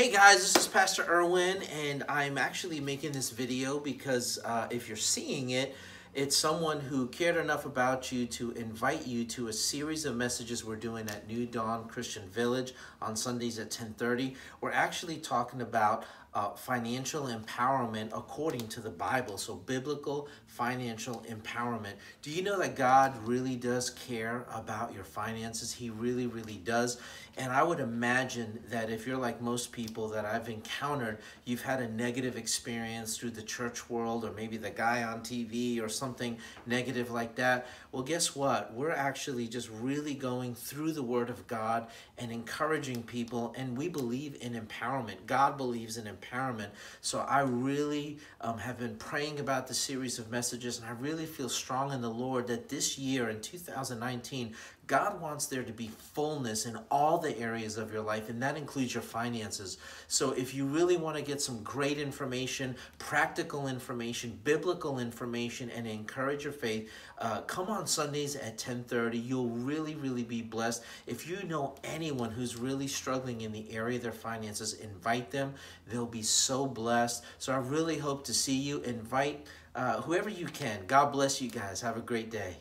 Hey guys, this is Pastor Erwin, and I'm actually making this video because uh, if you're seeing it, it's someone who cared enough about you to invite you to a series of messages we're doing at New Dawn Christian Village on Sundays at 10:30. We're actually talking about uh, financial empowerment according to the Bible. So, biblical financial empowerment. Do you know that God really does care about your finances? He really, really does. And I would imagine that if you're like most people that I've encountered, you've had a negative experience through the church world or maybe the guy on TV or something negative like that. Well, guess what? We're actually just really going through the Word of God and encouraging people, and we believe in empowerment. God believes in empowerment. So I really um, have been praying about the series of messages, and I really feel strong in the Lord that this year in 2019, God wants there to be fullness in all the areas of your life, and that includes your finances. So, if you really want to get some great information, practical information, biblical information, and encourage your faith, uh, come on Sundays at 10:30. You'll really, really be blessed. If you know anyone who's really struggling in the area of their finances, invite them. They'll be so blessed. So, I really hope to see you. Invite uh, whoever you can. God bless you guys. Have a great day.